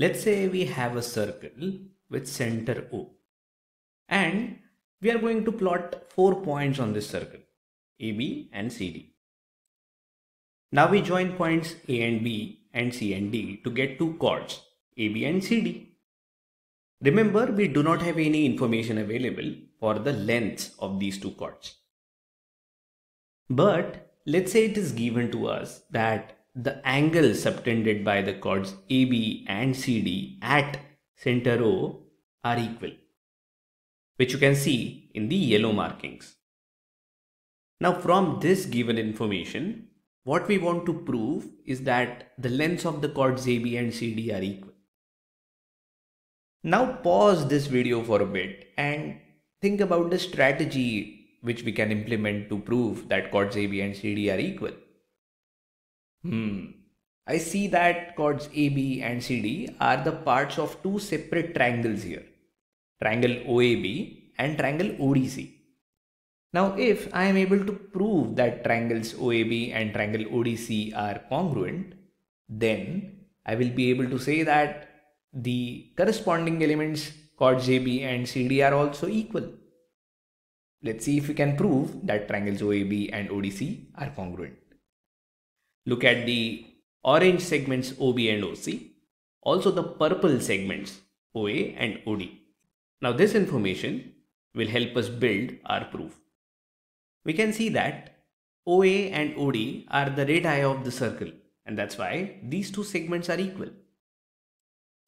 Let's say we have a circle with center O and we are going to plot four points on this circle AB and CD. Now we join points A and B and C and D to get two chords AB and CD. Remember we do not have any information available for the lengths of these two chords. But let's say it is given to us that the angle subtended by the chords AB and CD at center O are equal, which you can see in the yellow markings. Now from this given information, what we want to prove is that the lengths of the chords AB and CD are equal. Now pause this video for a bit and think about the strategy which we can implement to prove that chords AB and CD are equal. Hmm. I see that chords AB and CD are the parts of two separate triangles here. Triangle OAB and triangle ODC. Now if I am able to prove that triangles OAB and triangle ODC are congruent, then I will be able to say that the corresponding elements chords AB and CD are also equal. Let's see if we can prove that triangles OAB and ODC are congruent. Look at the orange segments OB and OC, also the purple segments OA and OD. Now this information will help us build our proof. We can see that OA and OD are the radii of the circle and that's why these two segments are equal.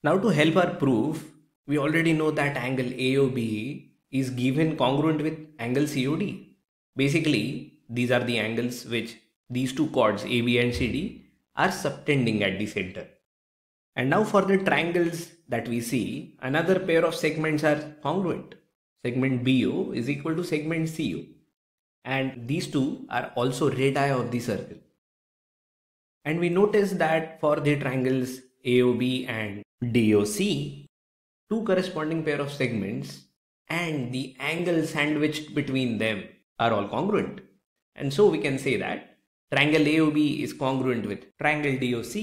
Now to help our proof, we already know that angle AOB is given congruent with angle COD. Basically, these are the angles which these two chords AB and CD are subtending at the center. And now for the triangles that we see, another pair of segments are congruent. Segment BO is equal to segment CO. And these two are also radii of the circle. And we notice that for the triangles AOB and DOC, two corresponding pair of segments and the angle sandwiched between them are all congruent. And so we can say that Triangle AOB is congruent with triangle DOC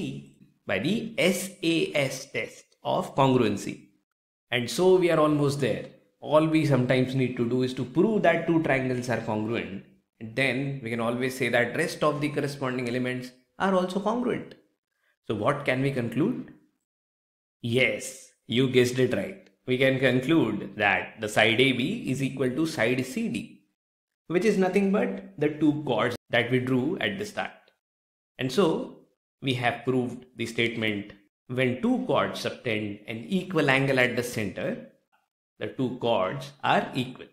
by the SAS test of congruency. And so we are almost there. All we sometimes need to do is to prove that two triangles are congruent. And then we can always say that rest of the corresponding elements are also congruent. So what can we conclude? Yes, you guessed it right. We can conclude that the side AB is equal to side CD which is nothing but the two chords that we drew at the start. And so we have proved the statement when two chords subtend an equal angle at the center, the two chords are equal.